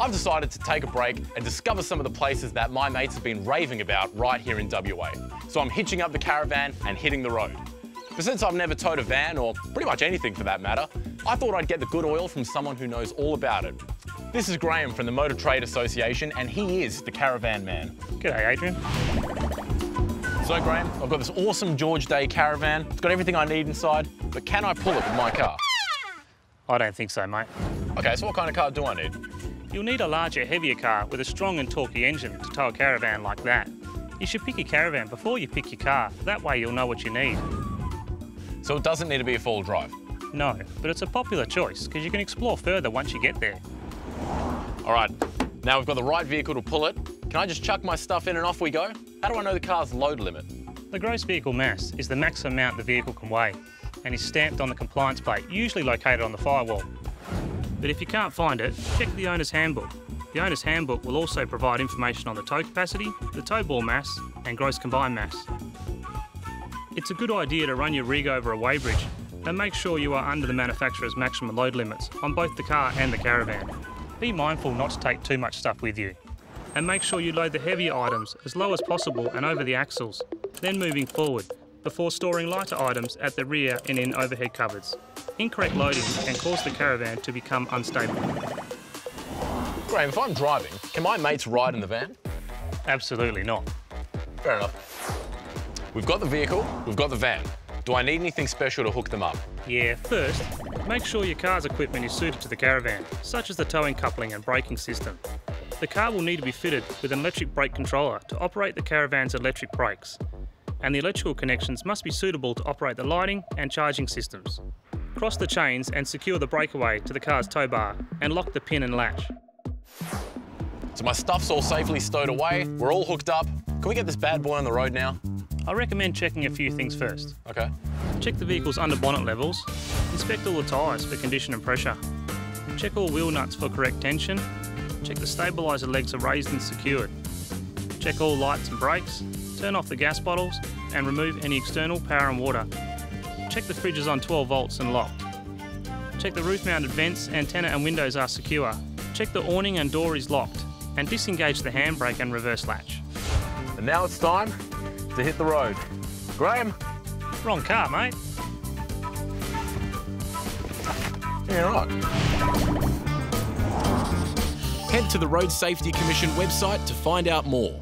I've decided to take a break and discover some of the places that my mates have been raving about right here in WA. So I'm hitching up the caravan and hitting the road. But since I've never towed a van, or pretty much anything for that matter, I thought I'd get the good oil from someone who knows all about it. This is Graham from the Motor Trade Association, and he is the caravan man. G'day, Adrian. So, Graham, I've got this awesome George Day caravan. It's got everything I need inside, but can I pull it with my car? I don't think so, mate. Okay, so what kind of car do I need? You'll need a larger, heavier car with a strong and torquey engine to tow a caravan like that. You should pick your caravan before you pick your car. That way you'll know what you need. So it doesn't need to be a full drive? No, but it's a popular choice because you can explore further once you get there. All right, now we've got the right vehicle to pull it. Can I just chuck my stuff in and off we go? How do I know the car's load limit? The gross vehicle mass is the maximum amount the vehicle can weigh and is stamped on the compliance plate, usually located on the firewall. But if you can't find it, check the owner's handbook. The owner's handbook will also provide information on the tow capacity, the tow ball mass and gross combined mass. It's a good idea to run your rig over a weighbridge and make sure you are under the manufacturer's maximum load limits on both the car and the caravan. Be mindful not to take too much stuff with you. And make sure you load the heavier items as low as possible and over the axles, then moving forward, before storing lighter items at the rear and in overhead cupboards. Incorrect loading can cause the caravan to become unstable. Graham, if I'm driving, can my mates ride in the van? Absolutely not. Fair enough. We've got the vehicle, we've got the van. Do I need anything special to hook them up? Yeah, first, make sure your car's equipment is suited to the caravan, such as the towing coupling and braking system. The car will need to be fitted with an electric brake controller to operate the caravan's electric brakes, and the electrical connections must be suitable to operate the lighting and charging systems. Cross the chains and secure the breakaway to the car's tow bar and lock the pin and latch. So my stuff's all safely stowed away, we're all hooked up. Can we get this bad boy on the road now? I recommend checking a few things first. Okay. Check the vehicle's under bonnet levels, inspect all the tyres for condition and pressure, check all wheel nuts for correct tension, check the stabiliser legs are raised and secured, check all lights and brakes, turn off the gas bottles and remove any external power and water. Check the fridge is on 12 volts and locked. Check the roof mounted vents, antenna and windows are secure. Check the awning and door is locked and disengage the handbrake and reverse latch. And now it's time to hit the road. Graham? Wrong car, mate. Yeah, right. Head to the Road Safety Commission website to find out more.